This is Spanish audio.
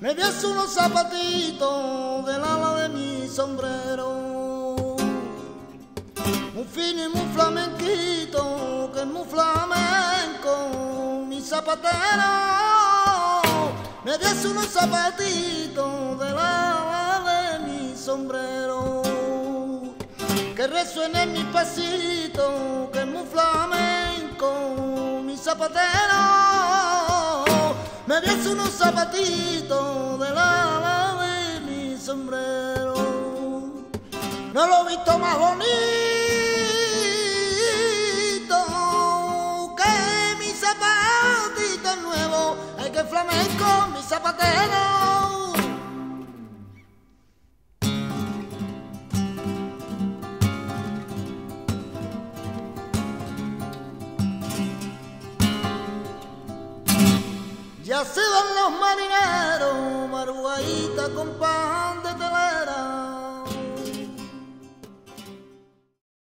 me ves unos zapatitos del ala de mi sombrero. Muy fino y muy flamenquito, que es muy flamenco, mi zapatero. Me ves unos zapatitos del ala de mi sombrero. Que resuene mi pasito, que es muy flamenco, mi zapatero me ves unos zapatitos de la de mi sombrero. No lo he visto más bonito que mi zapatito nuevo. Hay que flamenco, mi zapatero. Ya se van los marineros, maruaita con pan de telera.